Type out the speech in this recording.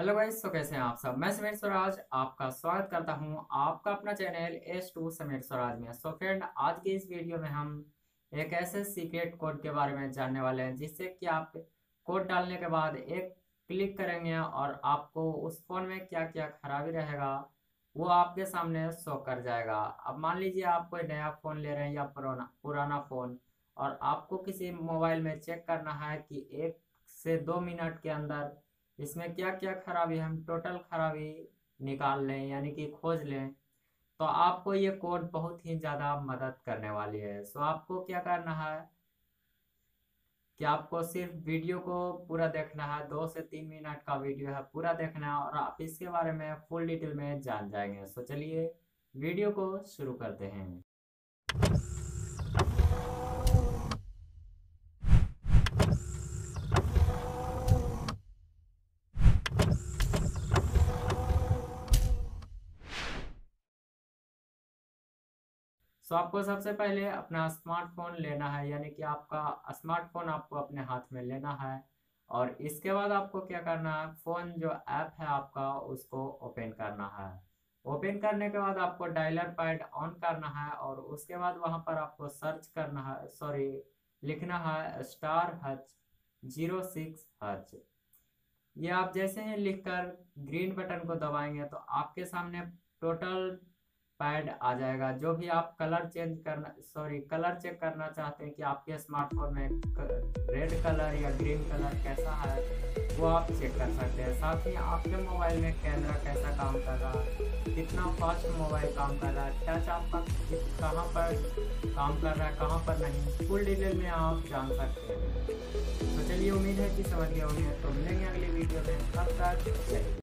Hello guys तो कैसे हैं आप सब? मैं समीर स्वराज, आपका स्वागत करता हूँ आपका अपना channel S two Sameer Swaraj में। सो फ्रेंड आज की इस वीडियो में हम एक ऐसे सीक्रेट कोड के बारे में जानने वाले हैं, जिससे कि आप कोड डालने के बाद एक क्लिक करेंगे और आपको उस फ़ोन में क्या क्या खराबी रहेगा, वो आपके सामने शो कर जाएगा। अब मान लीजिए आप कोई नया फ़ोन ले रहे हैं या पुराना पुराना फ़ोन और आपको किसी मोबाइल में चेक करना है कि एक से दो मिनट के अंदर इसमें क्या क्या खराबी हम टोटल खराबी निकाल लें, यानी कि खोज लें। तो आपको ये कोड बहुत ही ज़्यादा मदद करने वाली है। सो आपको क्या करना है? कि आपको सिर्फ़ वीडियो को पूरा देखना है। दो से तीन मिनट का वीडियो है, पूरा देखना है और आप इसके बारे में फुल डिटेल में जान जाएँगे। सो चलिए वीडियो को शुरू करते हैं। सो आपको सबसे पहले अपना स्मार्टफ़ोन लेना है, यानी कि आपका स्मार्टफ़ोन आपको अपने हाथ में लेना है। और इसके बाद आपको क्या करना है? फ़ोन जो ऐप है आपका, उसको ओपन करना है। ओपन करने के बाद आपको डायलर पैड ऑन करना है और उसके बाद वहाँ पर आपको सर्च करना है, सॉरी, लिखना है star hash zero six hash ये आप जैसे ही लिखकर ग्रीन बटन को दबाएँगे तो आपके सामने टोटल पैड आ जाएगा। जो भी आप कलर चेंज करना, सॉरी, कलर चेक करना चाहते हैं कि आपके स्मार्टफ़ोन में रेड कलर या ग्रीन कलर कैसा है, वो आप चेक कर सकते हैं। साथ ही आपके मोबाइल में कैमरा कैसा काम कर रहा है, कितना फास्ट मोबाइल काम कर रहा है, टच आपका कहाँ पर काम कर रहा है, कहाँ पर नहीं, फुल डिटेल में आप जान सकते हैं। तो चलिए, उम्मीद है कि समझ गए होंगे। तो मिलेंगे अगले वीडियो में। तब तक